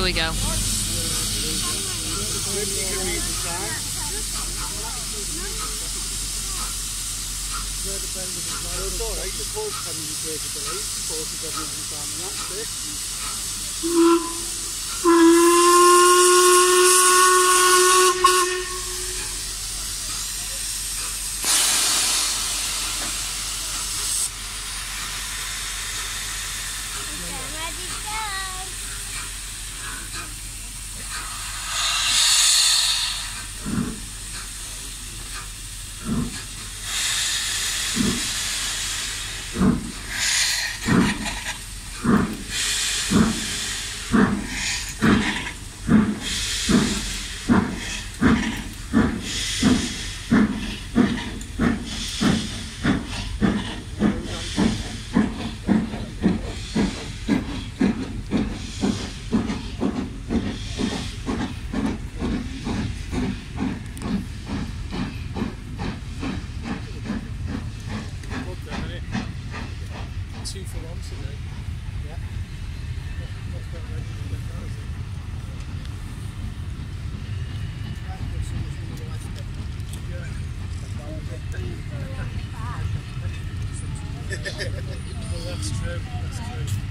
Here we go. Jangan ditahan. two full ons, isn't it? Yeah. That's about right. well, that's true. That's true.